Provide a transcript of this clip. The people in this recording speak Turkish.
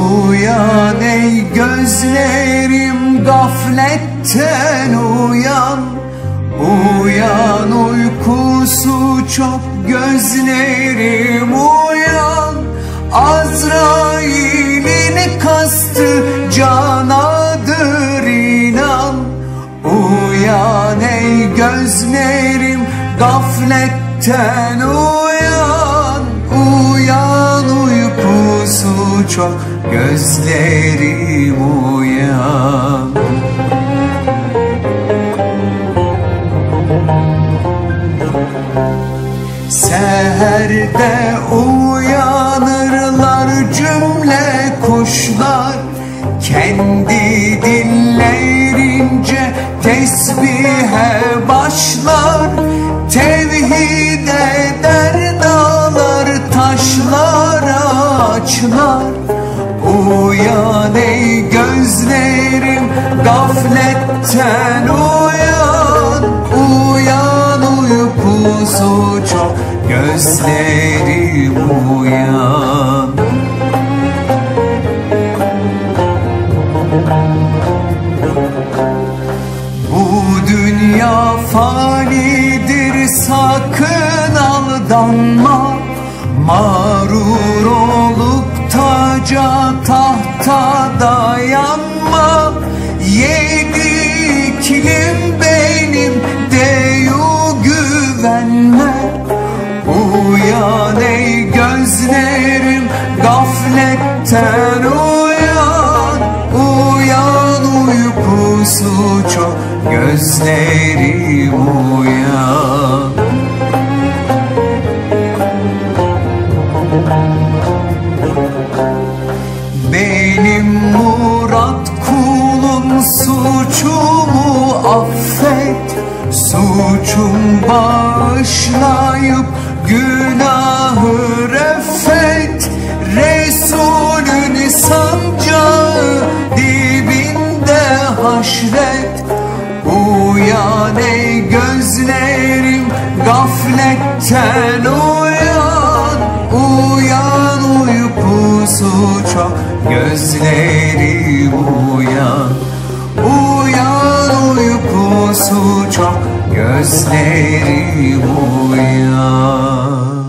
Uyan ey gözlerim gafletten uyan. Uyan uykusu çok gözlerim uyan. Azrail'in kastı canadır inan. Uyan ey gözlerim gafletten uyan. Çok gözlerim uyan. Seherde uyanırlar cümle kuşlar. Kendi dillerince ey gözlerim gafletten uyan Uyan uykusu çok gözlerim uyan. Bu dünya fanidir sakın aldanma. Mağrur olup taca tahta gafletten uyan Uyan uykusu çok gözlerim uyan. Benim murat kulum suçumu affet. Suçum bağışlayıp günahı haşret Uyan ey gözlerim gafletten uyan. Uyan uykusu çok gözlerim uyan. Uyan uykusu çok gözlerim uyan